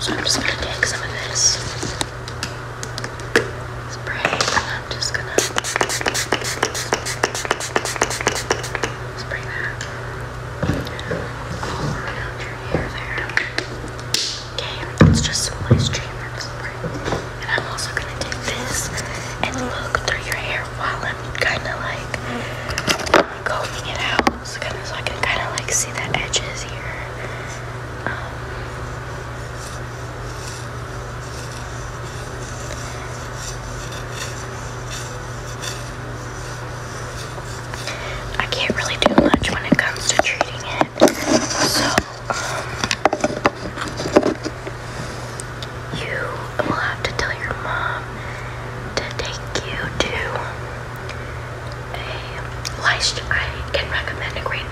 So I'm just going to take some of this. I, I can recommend a great.